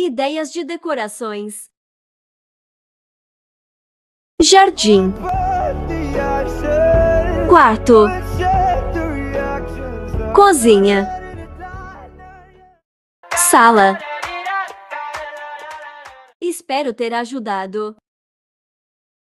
Ideias de decorações. Jardim. Quarto. Cozinha. Sala. Espero ter ajudado.